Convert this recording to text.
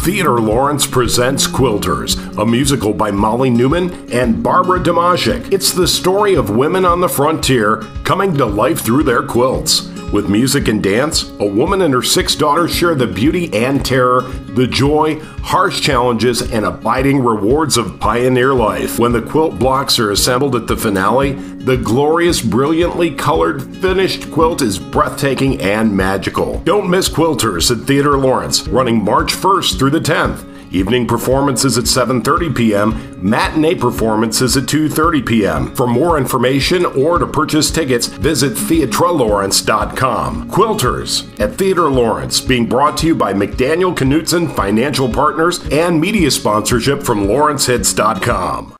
Theater Lawrence presents Quilters, a musical by Molly Newman and Barbara Damashek. It's the story of women on the frontier coming to life through their quilts. With music and dance, a woman and her six daughters share the beauty and terror, the joy, harsh challenges, and abiding rewards of pioneer life. When the quilt blocks are assembled at the finale, the glorious, brilliantly colored, finished quilt is breathtaking and magical. Don't miss Quilters at Theater Lawrence, running March 1st through the 10th. Evening performances at 7:30 p.m., matinee performances at 2:30 p.m. For more information or to purchase tickets, visit theatrelawrence.com. Quilters at Theater Lawrence, being brought to you by McDaniel Knutson Financial Partners and media sponsorship from lawrencehits.com.